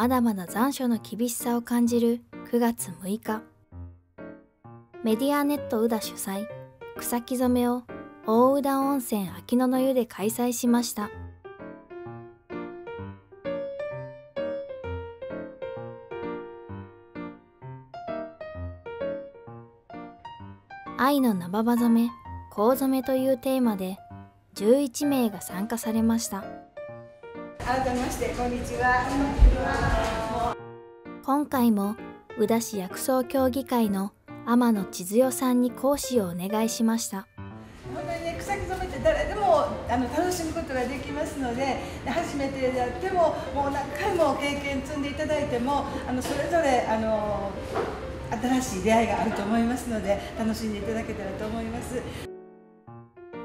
まだまだ残暑の厳しさを感じる9月6日。メディアネット宇田主催草木染めを大宇田温泉秋野の湯で開催しました。愛の縄場染め、香染めというテーマで11名が参加されました。改めましてこんにちは今回も宇田市薬草協議会の天野千鶴代さんに講師をお願いしました。本当にね草木染めって誰でもあの楽しむことができますので初めてであってももう何回も経験積んでいただいてもあのそれぞれあの新しい出会いがあると思いますので楽しんでいただけたらと思います。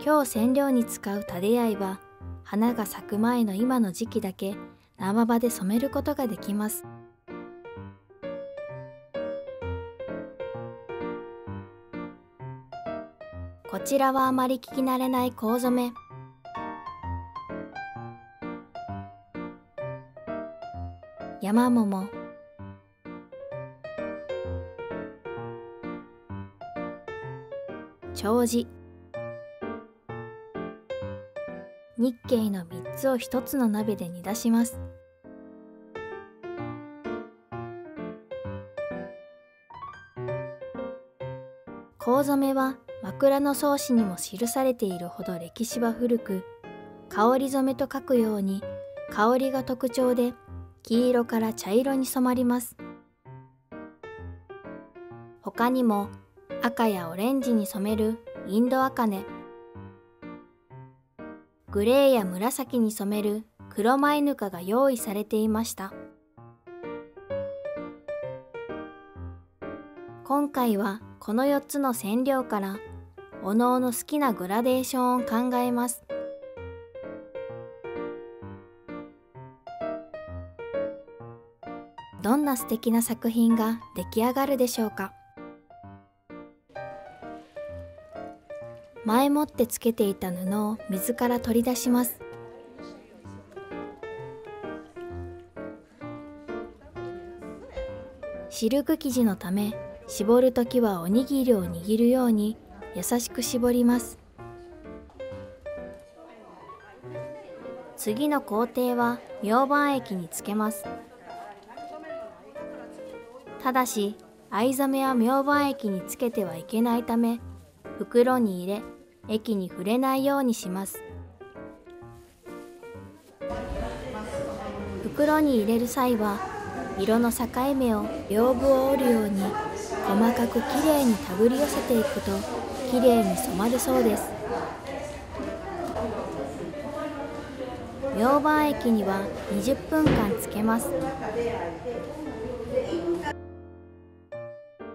今日染料に使うタデアイは花が咲く前の今の時期だけ生場で染めることができます。こちらはあまり聞き慣れない香染め山桃。長寿。日系の3つを1つの鍋で煮出します。香染めは枕草子にも記されているほど歴史は古く香り染めと書くように香りが特徴で黄色から茶色に染まります。他にも赤やオレンジに染めるインドアカネグレーや紫に染める黒マイヌカが用意されていました。今回はこの4つの染料からおのおの好きなグラデーションを考えます。どんな素敵な作品が出来上がるでしょうか？前もってつけていた布を水から取り出します。シルク生地のため絞るときはおにぎりを握るように優しく絞ります。次の工程は明板液につけます。ただし藍染めは明板液につけてはいけないため袋に入れ液に触れないようにします。袋に入れる際は色の境目を屏風を折るように細かくきれいに手繰り寄せていくときれいに染まるそうです。明板液には20分間つけます。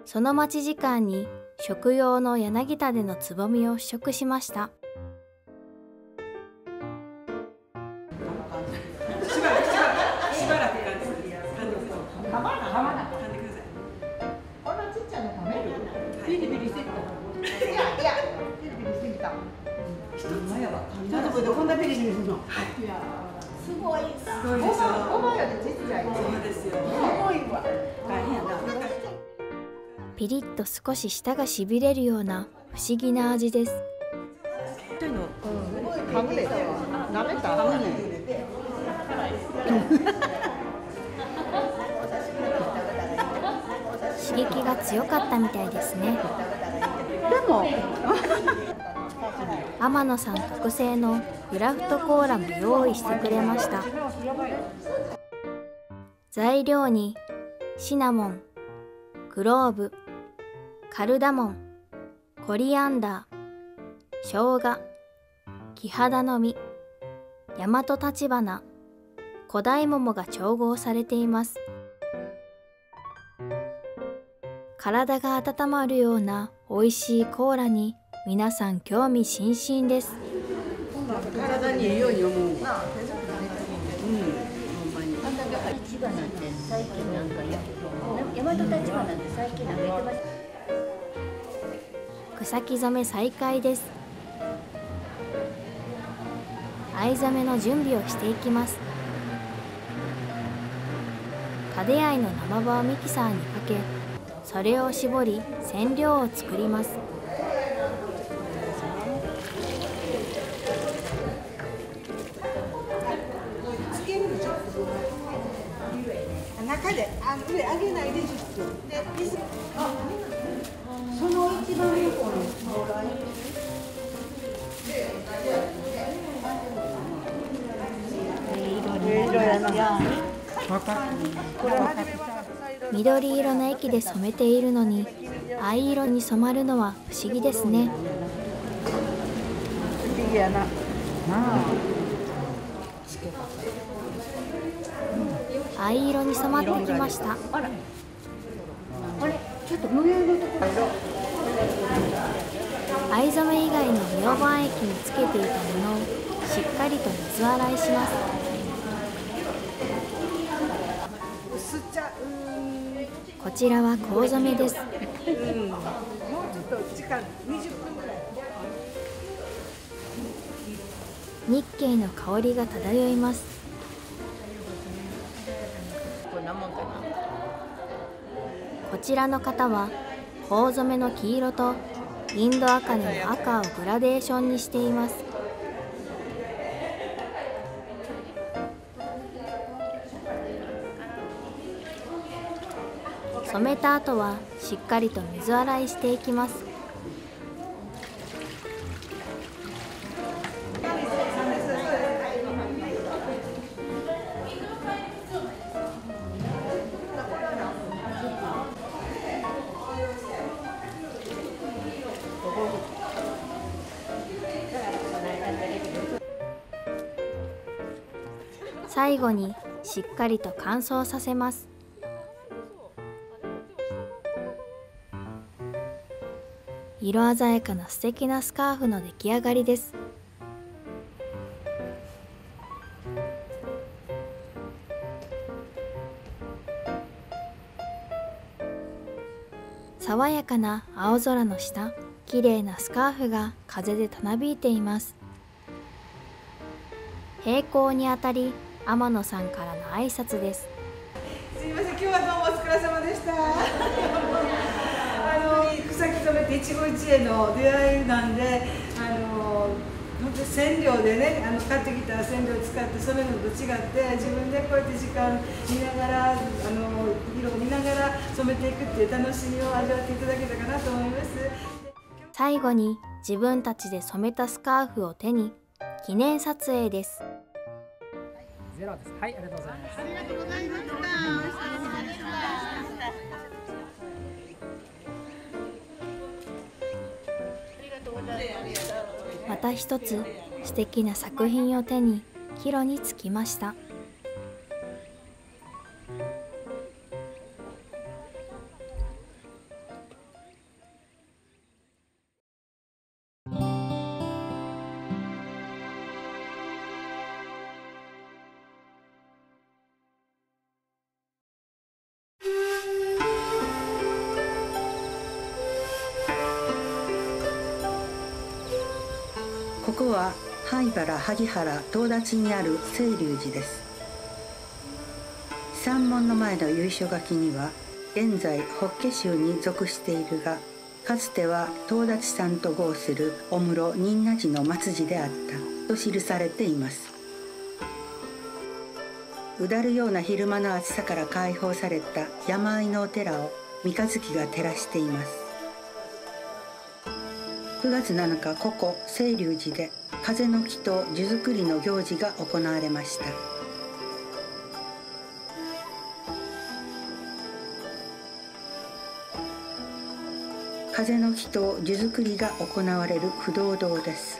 その待ち時間に食用の柳田でのつぼみを試食しました。少し舌がしびれるような不思議な味です。刺激が強かったみたいですね。でも。天野さん特製のクラフトコーラも用意してくれました材料にシナモンクローブカルダモンコリアンダー生姜木肌の実大和立花古代桃が調合されています。体が温まるような美味しいコーラに皆さん興味津々です。体にいいように思う。うん、最近なんか大和立花なんて最近なんかやってます草木染め再開です。藍染めの準備をしていきます。タデアイの生葉をミキサーにかけそれを絞り染料を作ります。中であ上上げないで10分で水。あ緑色の液で染めているのに藍色に染まるのは不思議ですね。藍色に染まってきました。藍染め以外の溶板液につけていた布をしっかりと水洗いします。こちらはコウ染めです。もうちょっと時間20分ぐらい日系の香りが漂います。こちらの方はコウ染めの黄色とインドアカネの赤をグラデーションにしています。染めた後はしっかりと水洗いしていきます。最後にしっかりと乾燥させます。色鮮やかな素敵なスカーフの出来上がりです。爽やかな青空の下綺麗なスカーフが風でたなびいています。平行にあたり天野さんからの挨拶です。すみません今日はどうもお疲れ様でした。あの草木染めって一期一会の出会いなんであの本当に染料でねあの買ってきた染料を使って染めるのと違って自分でこうやって時間見ながらあの色を見ながら染めていくっていう楽しみを味わっていただけたかなと思います最後に自分たちで染めたスカーフを手に記念撮影ですゼロです。はい、ありがとうございます。またまた一つ素敵な作品を手に帰路に着きました。ここは灰原萩原東立にある清流寺です。山門の前の由緒書きには現在法華宗に属しているがかつては東立さんと号するお室仁和寺の末寺であったと記されています。うだるような昼間の暑さから解放された山あいのお寺を三日月が照らしています。9月7日ここ清流寺で風の木と樹作りの行事が行われました。風の木と樹作りが行われる不動堂です。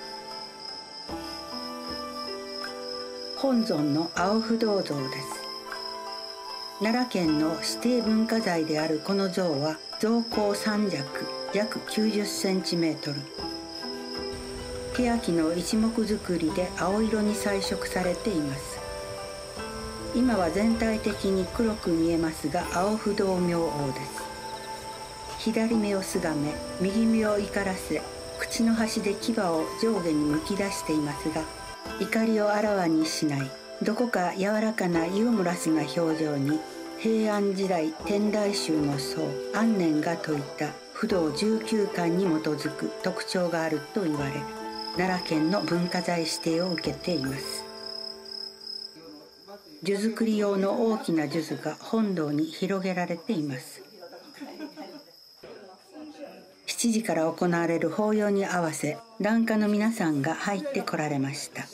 本尊の青不動像です。奈良県の指定文化財であるこの像は造高三尺。約90センチメートル。欅の一目造りで青色に彩色されています。今は全体的に黒く見えますが青不動明王です。左目をすがめ右目を怒らせ口の端で牙を上下にむき出していますが怒りをあらわにしないどこか柔らかなユーモラスな表情に平安時代天台宗の僧安念が説いた。不動19巻に基づく特徴があると言われ奈良県の文化財指定を受けています。樹作り用の大きな数珠が本堂に広げられています。7時から行われる法要に合わせ檀家の皆さんが入ってこられました。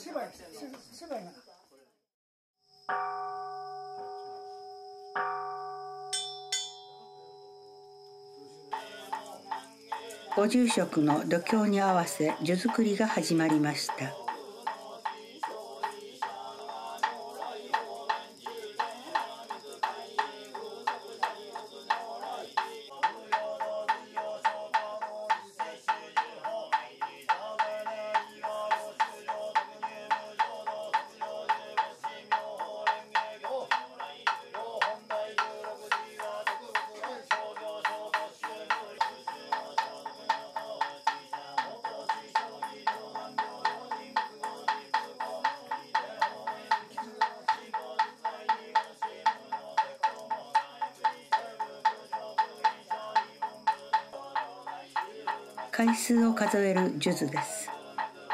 ご住職の度胸に合わせ樹作りが始まりました。回数を数える数珠です。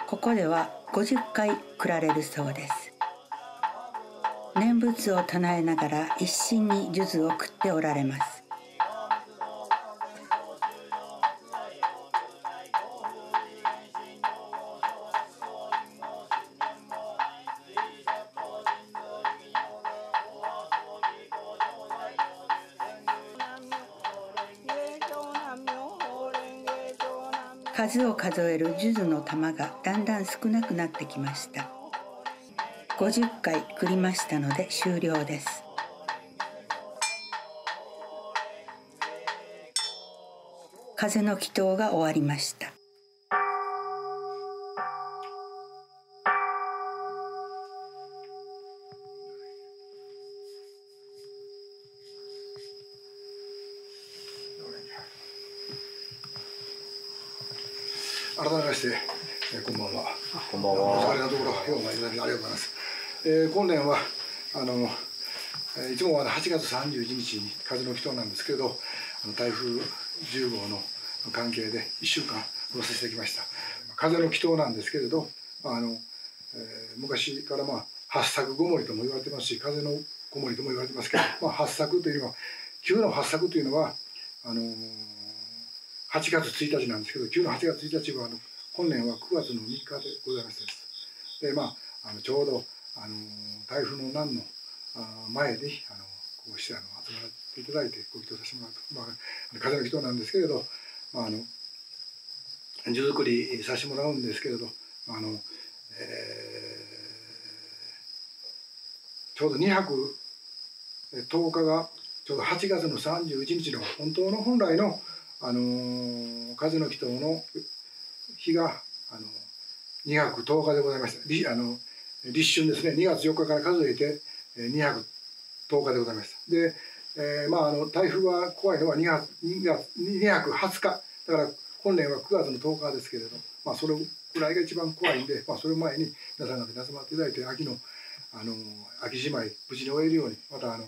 ここでは50回くられるそうです。念仏を唱えながら一心に数珠を食っておられます。数を数える数珠の玉がだんだん少なくなってきました。50回繰りましたので終了です。風の祈祷が終わりました。えー今年はあの、いつもは8月31日に風の祈祷なんですけど、あの台風10号の関係で1週間おさせてきました。風の祈祷なんですけれど、あのえー昔からまあ八作ごもりとも言われてますし、風のごもりとも言われてますけど、まあ八作というのは旧の八作というのはあのー8月1日なんですけど、旧の8月1日はあの本年は9月の3日でございましたです。で、まあ、あのちょうどあの台風の難の前にあのこうしてあの集まっていただいてご祈祷させてもらうと、まあ、風の祈祷なんですけれど、まあ、あの樹作りさせてもらうんですけれど、あのえーちょうど2泊10日がちょうど8月の31日の本当の本来の、あのー風の祈祷の日が、あの2泊10日でございました。あの立春ですね。2月4日から数えて210日でございました。で、えーまあ、あの台風が怖いのは2月 ,2 月2泊20日。だから本年は9月の10日ですけれど、まあ、それぐらいが一番怖いんで、まあ、それを前に皆さん方に集まっていただいて秋のあの秋じまい無事に終えるようにまたあのあの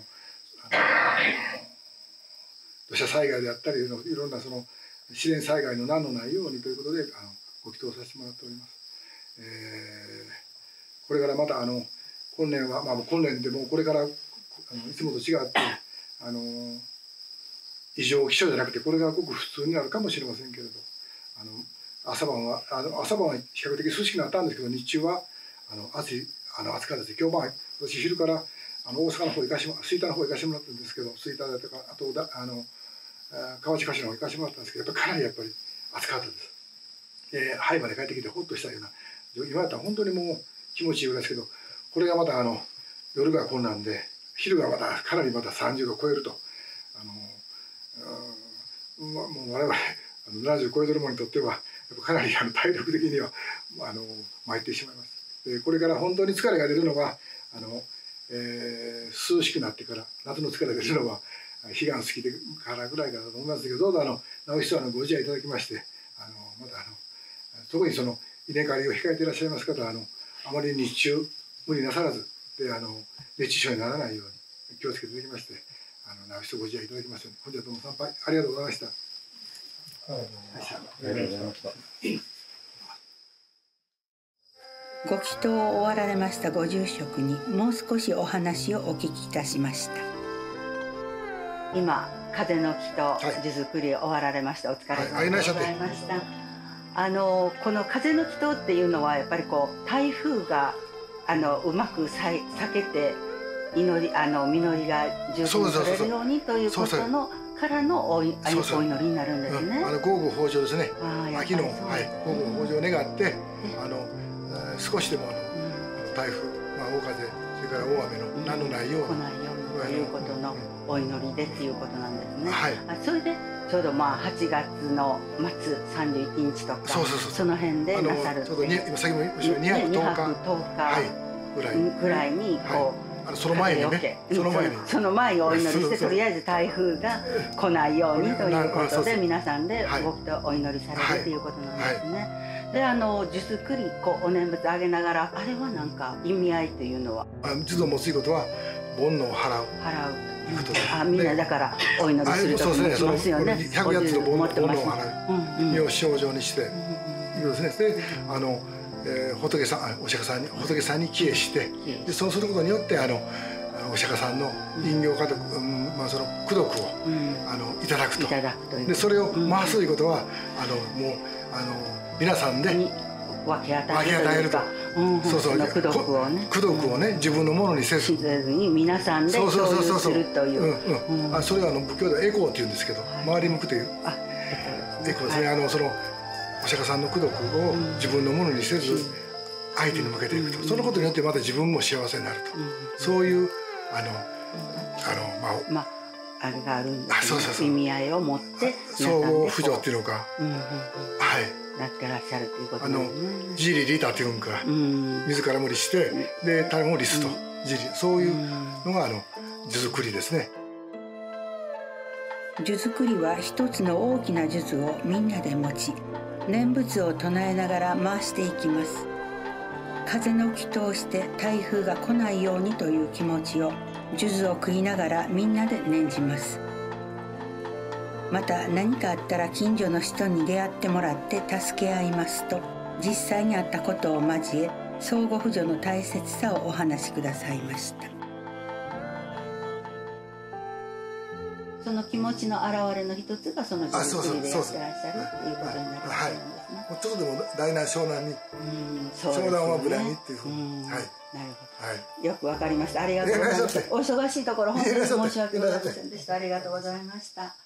土砂災害であったりいろんなその自然災害の難のないようにということであのご祈祷させてもらっております。えーこれからまたあの今年は、まあ、今年でもこれからあのいつもと違ってあの異常気象じゃなくてこれがごく普通になるかもしれませんけれどあの朝晩はあの朝晩は比較的涼しくなったんですけど日中はあの暑いあの暑かったです今日まあ私昼からあの大阪の方行かし吹田の方行かしてもらったんですけど吹田だとかあとだあのあ河内頭の方行かしてもらったんですけどやっぱかなりやっぱり暑かったです。えー、灰まで帰ってきてほっとしたような今だったら本当にもう気持ちいいですけどこれがまたあの夜がこんなんで昼がまたかなりまた30度超えるとあの、うんまもう我々70超えてる者にとってはやっぱかなりあの体力的にはあの参ってしまいます。でこれから本当に疲れが出るのはあの、えー涼しくなってから夏の疲れが出るのは彼岸過ぎてからぐらいかなと思いますけどどうぞあの直しさんのご自愛いただきましてあのまたあの特にその稲刈りを控えていらっしゃいます方はあのあまり日中無理なさらずであの熱中症にならないように気をつけていただきましてあの直してご自愛いただきますように本日はどうも参拝ありがとうございました。ご祈祷を終わられましたご住職にもう少しお話をお聞きいたしました。今風の木とはい。樹作り終わられました。お疲れはい様でございました、あのこの風の祈祷っていうのはやっぱりこう台風があのうまくさい避けて祈りあの実りが十分に取れるようにということのからのおいあそうそうお祈りになるんですね。うん、あの豪雨豊穣ですね。秋の、はい、豪雨豊穣を願って、あの、えー少しでもあのうん。台風、まあ、大風、それから大雨の何のないように。来ないようにということのお祈りでっていうことなんですね。はい。あそれでちょうどまあ8月の末31日とかそうそうそうの辺でなさるちょうどに今先も言いましたね2泊10 2泊日、10日はい、ぐらい、にこう、その前に風ね、その前に。うん、その前にお祈りしてとりあえず台風が来ないようにということで皆さんではい。ご祈祷お祈りされるということなんですね。であの樹作りこうお念仏あげながらあれはなんか意味合いというのは？あ地蔵持ついことは煩悩を払う。払う。いうことであみんなだからお祈りするときもしますよね。あれもそうです。ねその100やつの煩悩を症状にして、うんいうことですね。で、あの、えー仏さん、あお釈迦さんに仏さんに帰依して、でそうすることによってあのお釈迦さんの人形家督、うんまあその功徳をうん。あのいただくと。でそれを回すということは、あのもうあの皆さんでに分け与えるとそうそうの功徳をね功徳をね自分のものにせず。に皆さんでそうそう共有そうそう。そうするという。あそれはあの仏教ではエコーって言うんですけど、周り向くという。あ、エコーですね、あのそのお釈迦さんの功徳を自分のものにせず相手に向けていくと、そのことによってまた自分も幸せになると、そういうあのあのまあまああれがあるんです、あそうそうそう。意味合いを持って総合扶助っていうのか、はいなってらっしゃるということあの。自利利他っていうんか、うん。自ら無理してで他人も利すと、自利そういうのがあの数珠作りですね。数作りは一つの大きな数珠をみんなで持ち念仏を唱えながら回していきます。風の祈祷して台風が来ないようにという気持ちを数珠を食いながらみんなで念じますまた何かあったら近所の人に出会ってもらって助け合いますと実際にあったことを交え相互扶助の大切さをお話しくださいましたその気持ちの表れの一つがそのあそうそうでやってらっしゃるということになるですね。ちょっとでも大南湘南に、湘南は無駄にっていうふうはいなるほはい。ど。よくわかりました。ありがとうございま。お忙しいところ本当に申し訳ございませんでした。ありがとうございました。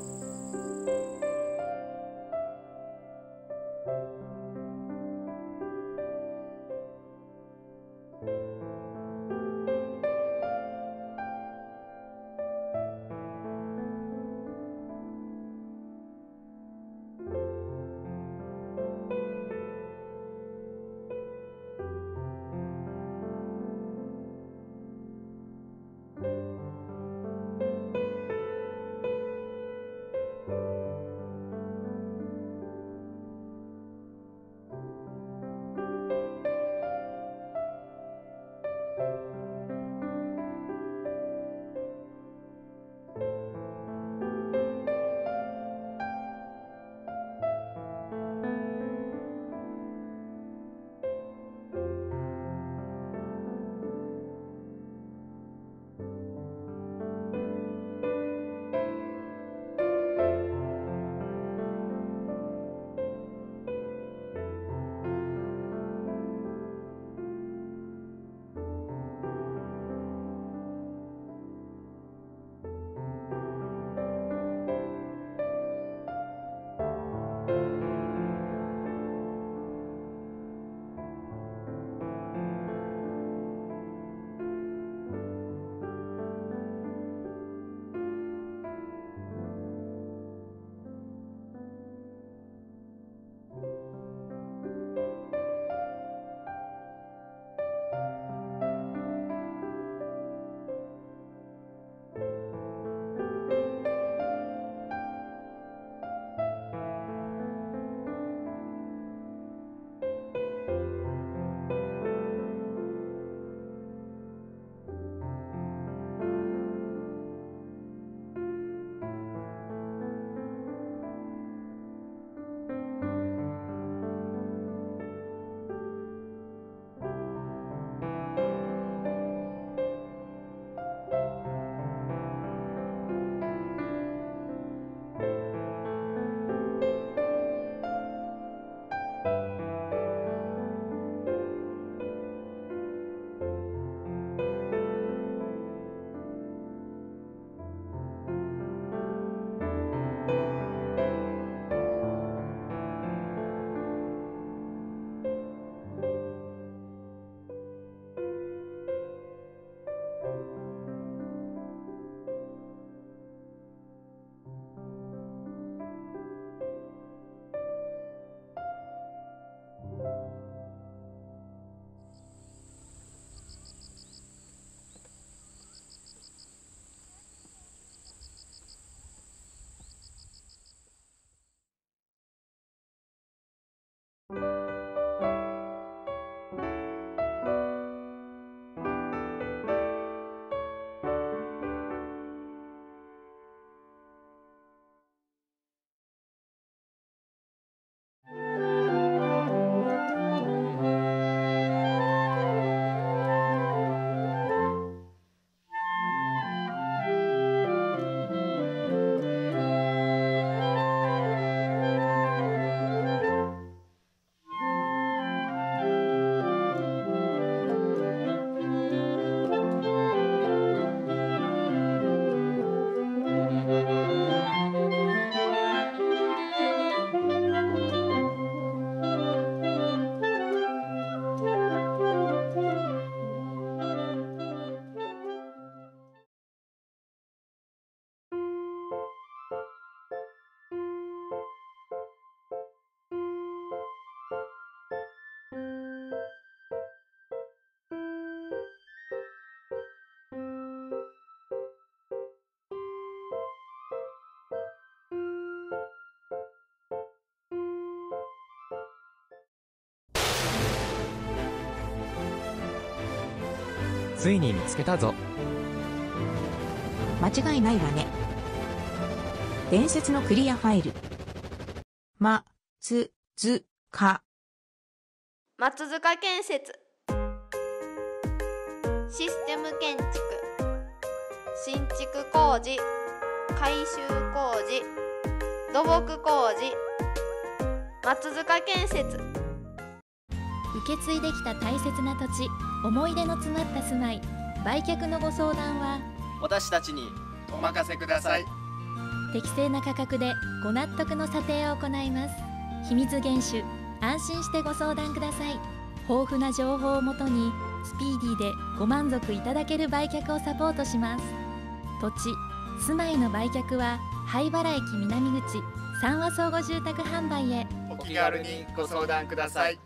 ついに見つけたぞ。間違いないわね。伝説のクリアファイル。まつずか。松塚建設。システム建築。新築工事。改修工事。土木工事。松塚建設受け継いできた大切な土地思い出の詰まった住まい売却のご相談は私たちにお任せください。適正な価格でご納得の査定を行います。秘密厳守安心してご相談ください。豊富な情報をもとにスピーディーでご満足いただける売却をサポートします。土地住まいの売却は灰原駅南口三和総合住宅販売へ。お気軽にご相談ください